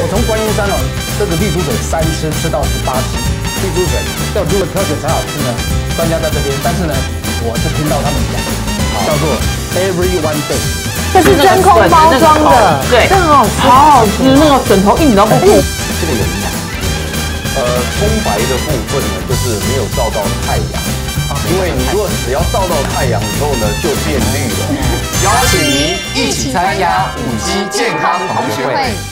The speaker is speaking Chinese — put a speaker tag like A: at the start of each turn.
A: 我从观音山哦，这个地猪嘴三吃吃到十八吃，地猪嘴要如何挑选才好吃呢？专家在这边，但是呢，我是听到他们讲，叫做 every one day。
B: 这是真空包装的，
C: 对，
B: 真好吃，
C: 好好吃，那个枕头硬到不行。
D: 这个有营养，呃，葱白的部分呢，就是没有照到太阳。因为你如果只要照到太阳以后呢，就变绿了。
E: 邀请您一起参加五 G 健康同学会。